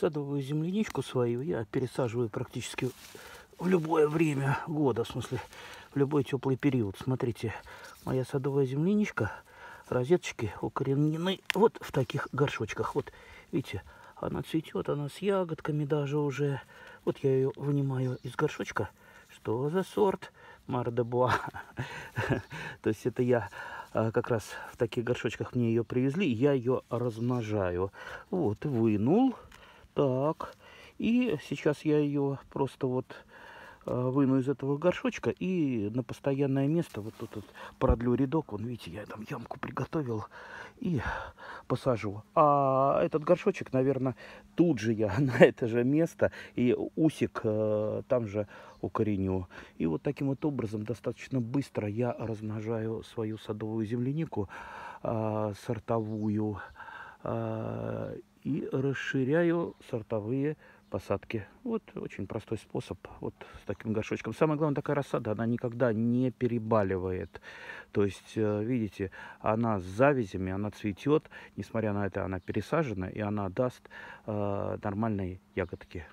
Садовую земляничку свою я пересаживаю практически в любое время года, в смысле, в любой теплый период. Смотрите, моя садовая земляничка, розеточки укоренены вот в таких горшочках. Вот, видите, она цветет, она с ягодками даже уже. Вот я ее вынимаю из горшочка. Что за сорт? Мардебуа. То есть это я а, как раз в таких горшочках мне ее привезли. Я ее размножаю. Вот, вынул. Так. И сейчас я ее просто вот а, выну из этого горшочка и на постоянное место вот тут вот продлю рядок. Вон, видите, я там ямку приготовил и посажу. А этот горшочек, наверное, тут же я на это же место и усик э, там же укореню. И вот таким вот образом достаточно быстро я размножаю свою садовую землянику э, сортовую э, и расширяю сортовые посадки. Вот очень простой способ вот с таким горшочком. Самое главное, такая рассада, она никогда не перебаливает. То есть, э, видите, она с завязями, она цветет, несмотря на это, она пересажена, и она даст э, нормальные ягодки.